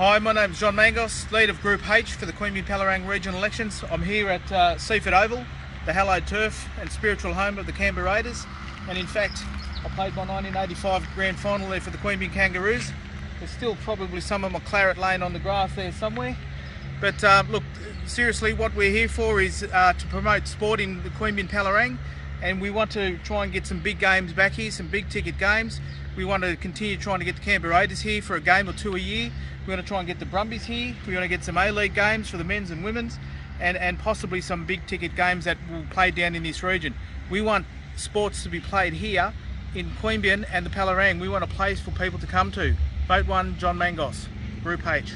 Hi, my name is John Mangos, lead of Group H for the Queanbeyan Palerang regional elections. I'm here at uh, Seiffert Oval, the hallowed turf and spiritual home of the Canberra Raiders. And in fact, I played my 1985 grand final there for the Queanbeyan Kangaroos. There's still probably some of my claret laying on the grass there somewhere. But uh, look, seriously, what we're here for is uh, to promote sport in the Queanbeyan Palerang and we want to try and get some big games back here, some big ticket games. We want to continue trying to get the Canberra Raiders here for a game or two a year. We want to try and get the Brumbies here. We want to get some A-League games for the men's and women's and, and possibly some big ticket games that will play down in this region. We want sports to be played here in Queanbeyan and the Palerang. We want a place for people to come to. Vote one, John Mangos, Group H.